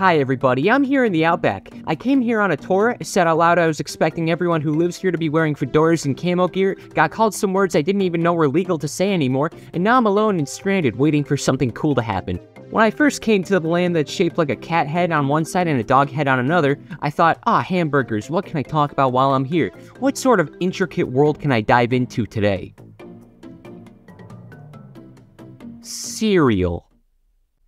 Hi everybody, I'm here in the Outback. I came here on a tour, said out loud I was expecting everyone who lives here to be wearing fedoras and camo gear, got called some words I didn't even know were legal to say anymore, and now I'm alone and stranded waiting for something cool to happen. When I first came to the land that's shaped like a cat head on one side and a dog head on another, I thought, ah, hamburgers, what can I talk about while I'm here? What sort of intricate world can I dive into today? Cereal.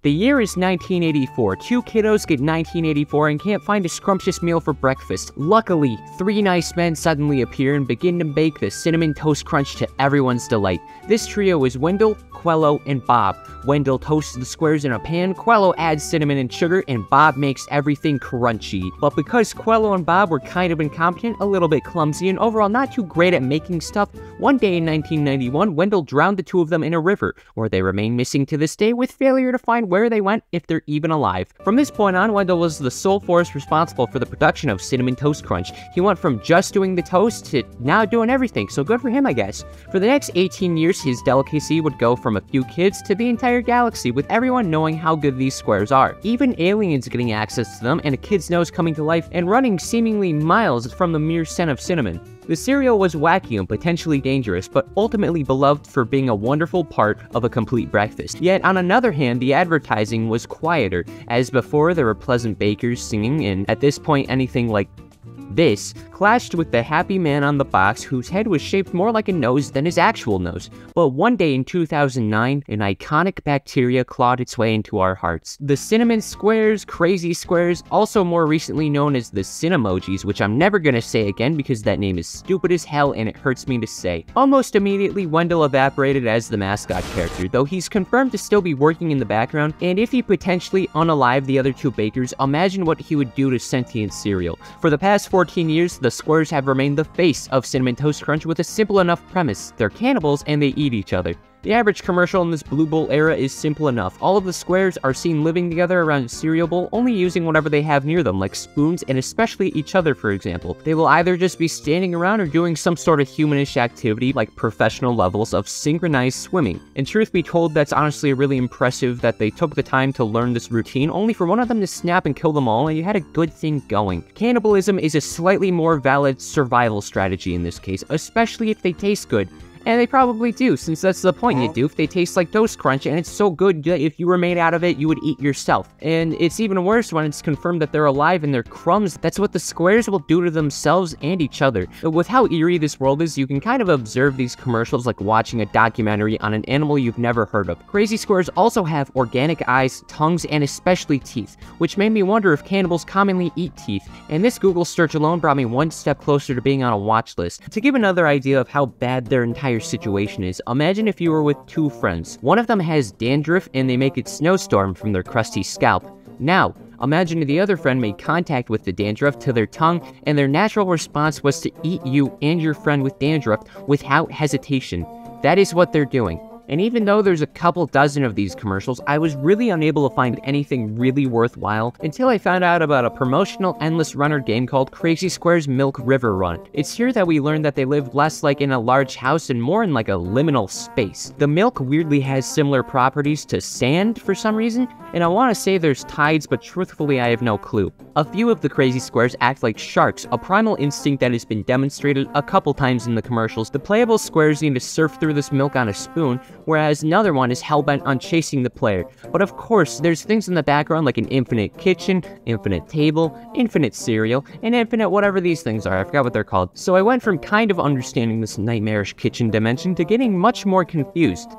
The year is 1984. Two kiddos get 1984 and can't find a scrumptious meal for breakfast. Luckily, three nice men suddenly appear and begin to bake the Cinnamon Toast Crunch to everyone's delight. This trio is Wendell, Quello, and Bob. Wendell toasts the squares in a pan, Quello adds cinnamon and sugar, and Bob makes everything crunchy. But because Quello and Bob were kind of incompetent, a little bit clumsy, and overall not too great at making stuff, one day in 1991, Wendell drowned the two of them in a river, where they remain missing to this day with failure to find where they went if they're even alive. From this point on, Wendell was the sole force responsible for the production of Cinnamon Toast Crunch. He went from just doing the toast to now doing everything, so good for him, I guess. For the next 18 years, his delicacy would go from a few kids to the entire galaxy, with everyone knowing how good these squares are. Even aliens getting access to them, and a kid's nose coming to life and running seemingly miles from the mere scent of cinnamon. The cereal was wacky and potentially dangerous, but ultimately beloved for being a wonderful part of a complete breakfast. Yet, on another hand, the advertising was quieter, as before there were pleasant bakers singing, and at this point anything like this clashed with the happy man on the box whose head was shaped more like a nose than his actual nose. But one day in 2009, an iconic bacteria clawed its way into our hearts. The cinnamon squares, crazy squares, also more recently known as the cinnamojis, which I'm never gonna say again because that name is stupid as hell and it hurts me to say. Almost immediately, Wendell evaporated as the mascot character, though he's confirmed to still be working in the background, and if he potentially unalive the other two bakers, imagine what he would do to sentient cereal. For the past 14 years, the squares have remained the face of Cinnamon Toast Crunch with a simple enough premise. They're cannibals and they eat each other. The average commercial in this Blue Bowl era is simple enough. All of the squares are seen living together around a cereal bowl, only using whatever they have near them, like spoons and especially each other, for example. They will either just be standing around or doing some sort of humanish activity, like professional levels of synchronized swimming. And truth be told, that's honestly really impressive that they took the time to learn this routine, only for one of them to snap and kill them all, and you had a good thing going. Cannibalism is a slightly more valid survival strategy in this case, especially if they taste good. And they probably do, since that's the point, you do. They taste like Toast Crunch, and it's so good that if you were made out of it, you would eat yourself. And it's even worse when it's confirmed that they're alive and they're crumbs. That's what the squares will do to themselves and each other. With how eerie this world is, you can kind of observe these commercials like watching a documentary on an animal you've never heard of. Crazy squares also have organic eyes, tongues, and especially teeth, which made me wonder if cannibals commonly eat teeth. And this Google search alone brought me one step closer to being on a watch list. To give another idea of how bad their entire entire situation is, imagine if you were with two friends. One of them has dandruff and they make it snowstorm from their crusty scalp. Now, imagine the other friend made contact with the dandruff to their tongue and their natural response was to eat you and your friend with dandruff without hesitation. That is what they're doing. And even though there's a couple dozen of these commercials, I was really unable to find anything really worthwhile until I found out about a promotional endless runner game called Crazy Squares Milk River Run. It's here that we learn that they live less like in a large house and more in like a liminal space. The milk weirdly has similar properties to sand for some reason, and I want to say there's tides, but truthfully I have no clue. A few of the Crazy Squares act like sharks, a primal instinct that has been demonstrated a couple times in the commercials. The playable squares need to surf through this milk on a spoon, whereas another one is hellbent on chasing the player. But of course, there's things in the background like an infinite kitchen, infinite table, infinite cereal, and infinite whatever these things are, I forgot what they're called. So I went from kind of understanding this nightmarish kitchen dimension to getting much more confused.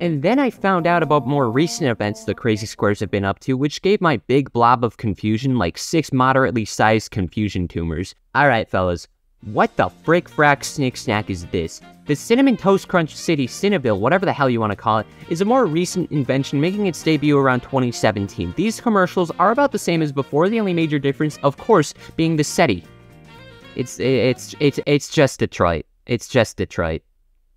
And then I found out about more recent events the Crazy Squares have been up to, which gave my big blob of confusion like six moderately sized confusion tumors. Alright, fellas, what the frick frack snake snack is this? The Cinnamon Toast Crunch City Cinnabille, whatever the hell you want to call it, is a more recent invention making its debut around 2017. These commercials are about the same as before, the only major difference, of course, being the city. It's, it's, it's, it's just Detroit. It's just Detroit.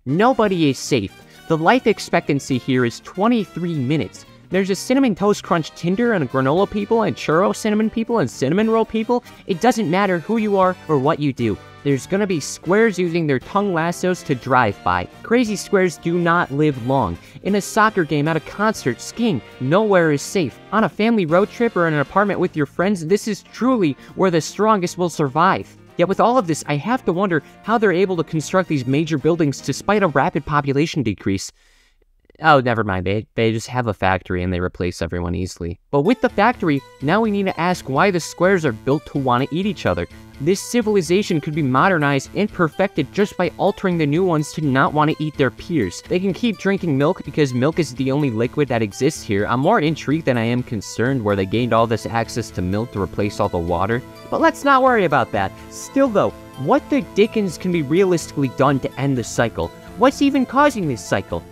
Nobody is safe. The life expectancy here is 23 minutes. There's a Cinnamon Toast Crunch Tinder and granola people and churro cinnamon people and cinnamon roll people. It doesn't matter who you are or what you do. There's gonna be squares using their tongue lassos to drive by. Crazy squares do not live long. In a soccer game, at a concert, skiing, nowhere is safe. On a family road trip or in an apartment with your friends, this is truly where the strongest will survive. Yet with all of this, I have to wonder how they're able to construct these major buildings despite a rapid population decrease. Oh, never mind. They, they just have a factory and they replace everyone easily. But with the factory, now we need to ask why the squares are built to want to eat each other. This civilization could be modernized and perfected just by altering the new ones to not want to eat their peers. They can keep drinking milk because milk is the only liquid that exists here. I'm more intrigued than I am concerned where they gained all this access to milk to replace all the water. But let's not worry about that. Still though, what the dickens can be realistically done to end the cycle? What's even causing this cycle?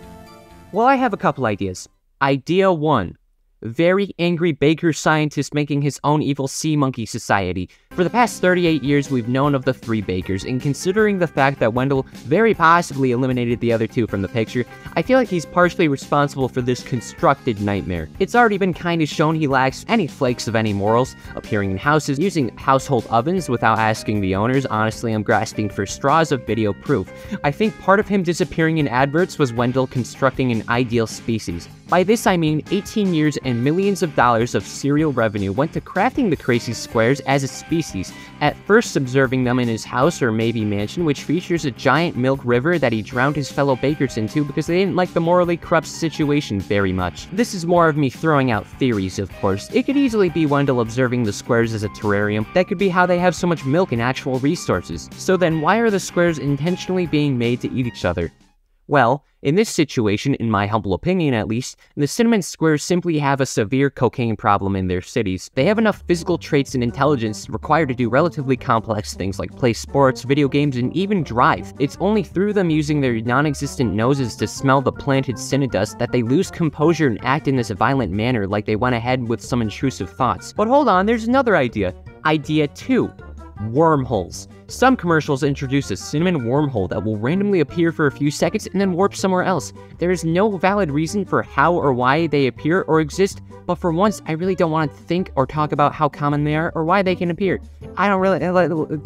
Well, I have a couple ideas. Idea 1 very angry baker scientist making his own evil sea monkey society. For the past 38 years, we've known of the three bakers, and considering the fact that Wendell very possibly eliminated the other two from the picture, I feel like he's partially responsible for this constructed nightmare. It's already been kinda shown he lacks any flakes of any morals, appearing in houses, using household ovens without asking the owners. Honestly, I'm grasping for straws of video proof. I think part of him disappearing in adverts was Wendell constructing an ideal species. By this I mean 18 years and millions of dollars of cereal revenue went to crafting the crazy squares as a species, at first observing them in his house or maybe mansion, which features a giant milk river that he drowned his fellow bakers into because they didn't like the morally corrupt situation very much. This is more of me throwing out theories, of course. It could easily be Wendell observing the squares as a terrarium. That could be how they have so much milk and actual resources. So then why are the squares intentionally being made to eat each other? Well, in this situation, in my humble opinion at least, the Cinnamon Squares simply have a severe cocaine problem in their cities. They have enough physical traits and intelligence required to do relatively complex things like play sports, video games, and even drive. It's only through them using their non-existent noses to smell the planted cinnadust that they lose composure and act in this violent manner like they went ahead with some intrusive thoughts. But hold on, there's another idea. Idea 2 wormholes. Some commercials introduce a cinnamon wormhole that will randomly appear for a few seconds and then warp somewhere else. There is no valid reason for how or why they appear or exist, but for once, I really don't want to think or talk about how common they are or why they can appear. I don't really,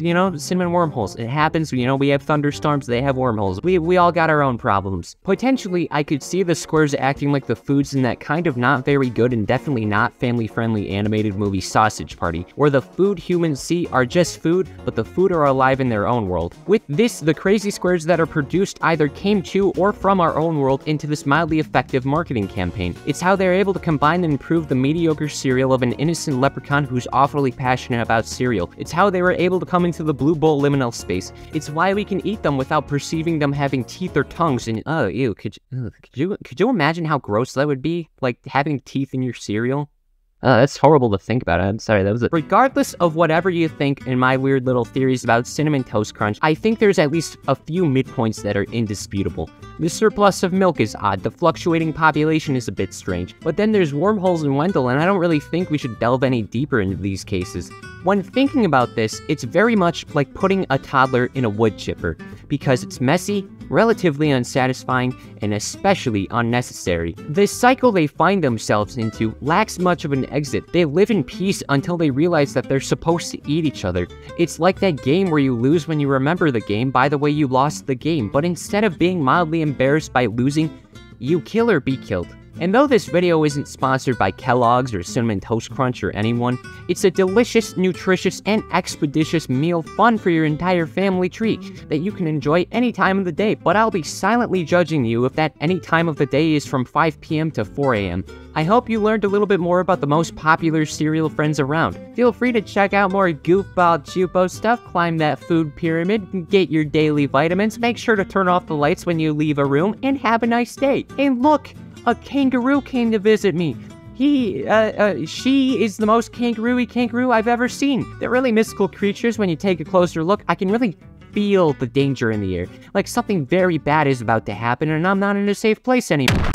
you know, cinnamon wormholes. It happens, you know, we have thunderstorms, they have wormholes. We, we all got our own problems. Potentially, I could see the squares acting like the foods in that kind of not very good and definitely not family-friendly animated movie Sausage Party, where the food humans see are just food, but the food are alive in their own world. With this, the crazy squares that are produced either came to or from our own world into this mildly effective marketing campaign. It's how they're able to combine and improve the mediocre cereal of an innocent leprechaun who's awfully passionate about cereal. It's how they were able to come into the blue bowl liminal space. It's why we can eat them without perceiving them having teeth or tongues and oh ew, could you, could you could you imagine how gross that would be? Like having teeth in your cereal? Uh, that's horrible to think about. I'm sorry, that was it. Regardless of whatever you think in my weird little theories about Cinnamon Toast Crunch, I think there's at least a few midpoints that are indisputable. The surplus of milk is odd, the fluctuating population is a bit strange, but then there's wormholes in Wendell, and I don't really think we should delve any deeper into these cases. When thinking about this, it's very much like putting a toddler in a wood chipper, because it's messy, relatively unsatisfying, and especially unnecessary. The cycle they find themselves into lacks much of an exit. They live in peace until they realize that they're supposed to eat each other. It's like that game where you lose when you remember the game by the way you lost the game, but instead of being mildly embarrassed by losing, you kill or be killed. And though this video isn't sponsored by Kellogg's or Cinnamon Toast Crunch or anyone, it's a delicious, nutritious, and expeditious meal fun for your entire family treat that you can enjoy any time of the day, but I'll be silently judging you if that any time of the day is from 5 p.m. to 4 a.m. I hope you learned a little bit more about the most popular cereal friends around. Feel free to check out more goofball choopo stuff, climb that food pyramid, get your daily vitamins, make sure to turn off the lights when you leave a room, and have a nice day. And look, a kangaroo came to visit me. He, uh, uh, she is the most kangaroo kangaroo I've ever seen. They're really mystical creatures when you take a closer look. I can really feel the danger in the air. Like something very bad is about to happen and I'm not in a safe place anymore.